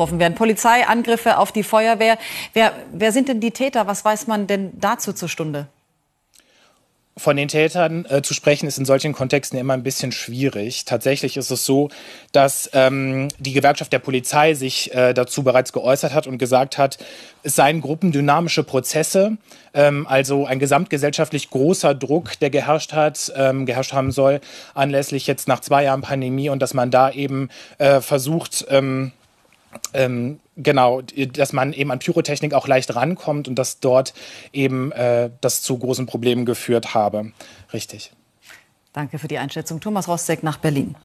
getroffen werden. Polizeiangriffe auf die Feuerwehr. Wer, wer sind denn die Täter? Was weiß man denn dazu zur Stunde? von den Tätern äh, zu sprechen, ist in solchen Kontexten immer ein bisschen schwierig. Tatsächlich ist es so, dass ähm, die Gewerkschaft der Polizei sich äh, dazu bereits geäußert hat und gesagt hat, es seien gruppendynamische Prozesse, ähm, also ein gesamtgesellschaftlich großer Druck, der geherrscht hat, ähm, geherrscht haben soll, anlässlich jetzt nach zwei Jahren Pandemie und dass man da eben äh, versucht, ähm, ähm, genau, dass man eben an Pyrotechnik auch leicht rankommt und dass dort eben äh, das zu großen Problemen geführt habe. Richtig. Danke für die Einschätzung. Thomas Rostek nach Berlin.